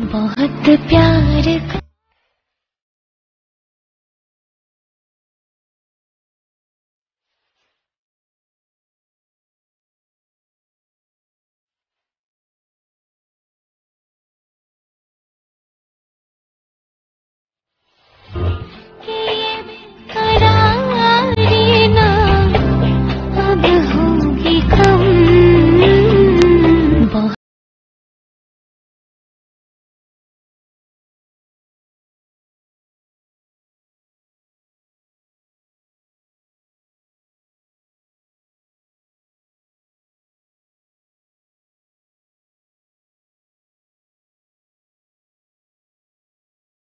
बहुत प्यार